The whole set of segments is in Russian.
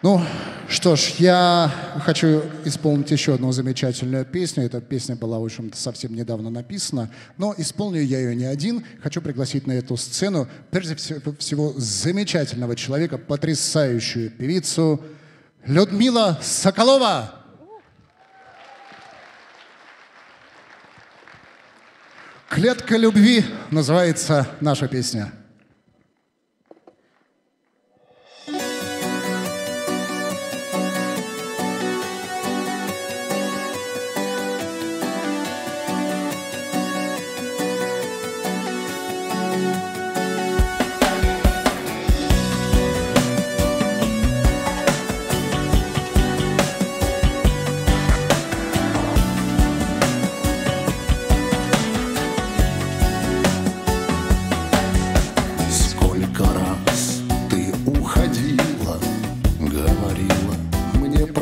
Ну, что ж, я хочу исполнить еще одну замечательную песню. Эта песня была, в общем-то, совсем недавно написана, но исполню я ее не один. Хочу пригласить на эту сцену, прежде всего, замечательного человека, потрясающую певицу Людмила Соколова. «Клетка любви» называется наша песня.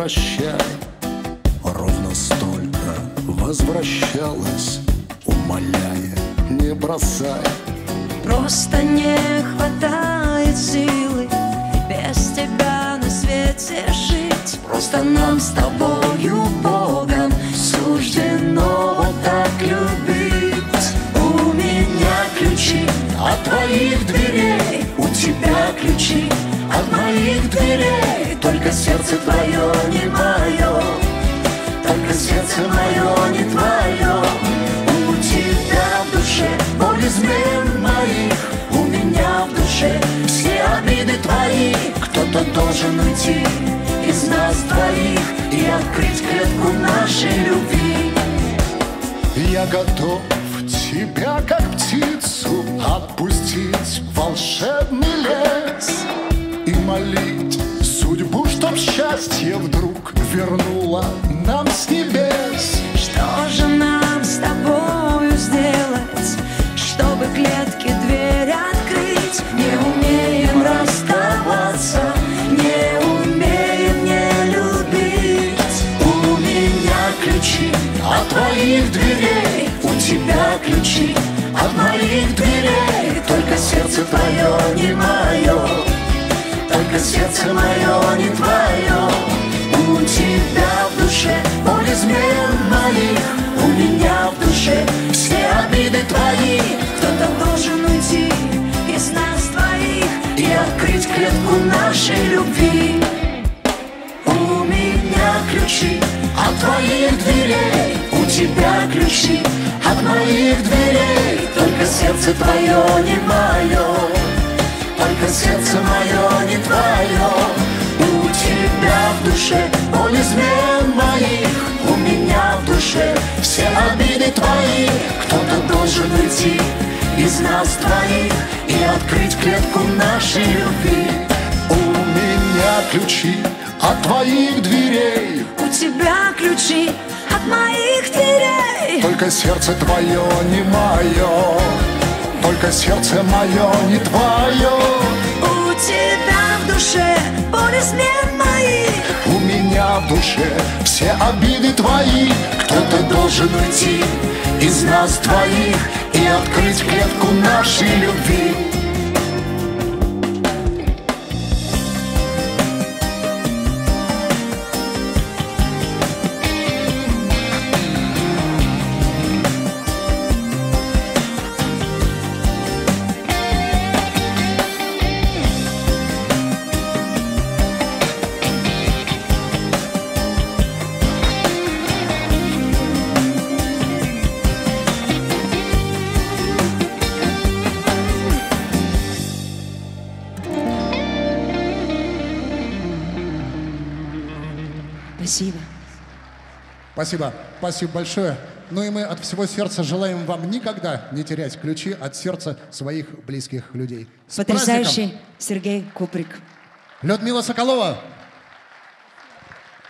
Прощай, ровно столько возвращалась, умоляя, не бросай. Просто не хватает силы Без тебя на свете жить. Просто нам с тобою Богом Суждено вот так любить. У меня ключи от твоих дверей У тебя ключи от моих дверей твои Кто-то должен уйти из нас двоих И открыть клетку нашей любви Я готов тебя, как птицу, отпустить в волшебный лес И молить судьбу, чтоб счастье вдруг вернуло нам с небес. Что же нам твоих дверей, у тебя ключи от моих дверей. Только сердце твое не мое, только сердце мое не твое. У тебя в душе боль измен моих. У меня в душе все обиды твои. Кто-то должен уйти из нас двоих И открыть клетку нашей любви. У меня ключи от твоих дверей ключи от моих дверей Только сердце твое не мое. Только сердце мое не твое. У тебя в душе боль измен моих. У меня в душе все обиды твои. Кто-то должен уйти из нас двоих И открыть клетку нашей любви. У меня ключи от твоих дверей, У тебя ключи от моих дверей только сердце твое не мое, только сердце мое не твое. У тебя в душе боль измен моих. У меня в душе все обиды твои. Кто-то должен уйти из нас двоих И открыть клетку нашей любви Спасибо Спасибо, спасибо большое. Ну и мы от всего сердца желаем вам никогда не терять ключи от сердца своих близких людей. С праздником! Потрясающий Сергей Куприк Людмила Соколова,